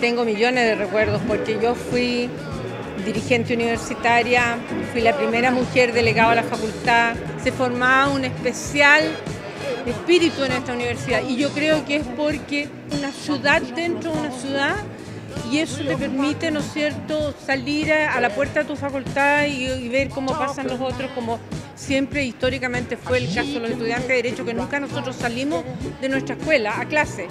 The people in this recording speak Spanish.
Tengo millones de recuerdos porque yo fui dirigente universitaria, fui la primera mujer delegada a la facultad, se formaba un especial espíritu en esta universidad y yo creo que es porque una ciudad dentro de una ciudad y eso te permite, ¿no es cierto?, salir a, la puerta de tu facultad y, ver cómo pasan los otros, como siempre históricamente fue el caso de los estudiantes de Derecho, que nunca nosotros salimos de nuestra escuela a clase.